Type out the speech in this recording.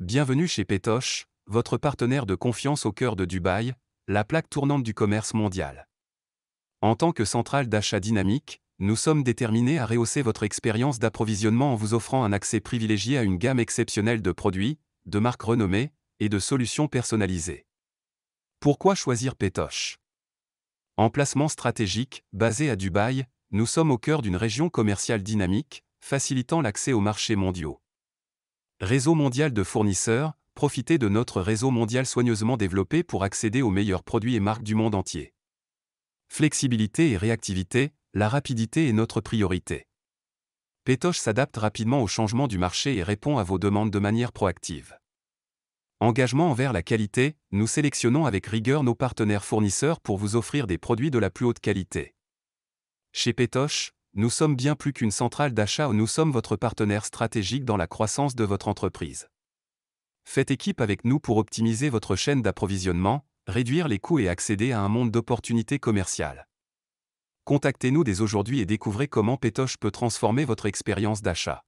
Bienvenue chez Pétoche, votre partenaire de confiance au cœur de Dubaï, la plaque tournante du commerce mondial. En tant que centrale d'achat dynamique, nous sommes déterminés à rehausser votre expérience d'approvisionnement en vous offrant un accès privilégié à une gamme exceptionnelle de produits, de marques renommées et de solutions personnalisées. Pourquoi choisir Pétoche? Emplacement stratégique, basé à Dubaï, nous sommes au cœur d'une région commerciale dynamique, facilitant l'accès aux marchés mondiaux. Réseau mondial de fournisseurs, profitez de notre réseau mondial soigneusement développé pour accéder aux meilleurs produits et marques du monde entier. Flexibilité et réactivité, la rapidité est notre priorité. Pétoche s'adapte rapidement au changement du marché et répond à vos demandes de manière proactive. Engagement envers la qualité, nous sélectionnons avec rigueur nos partenaires fournisseurs pour vous offrir des produits de la plus haute qualité. Chez Pétoche, nous sommes bien plus qu'une centrale d'achat, nous sommes votre partenaire stratégique dans la croissance de votre entreprise. Faites équipe avec nous pour optimiser votre chaîne d'approvisionnement, réduire les coûts et accéder à un monde d'opportunités commerciales. Contactez-nous dès aujourd'hui et découvrez comment Pétoche peut transformer votre expérience d'achat.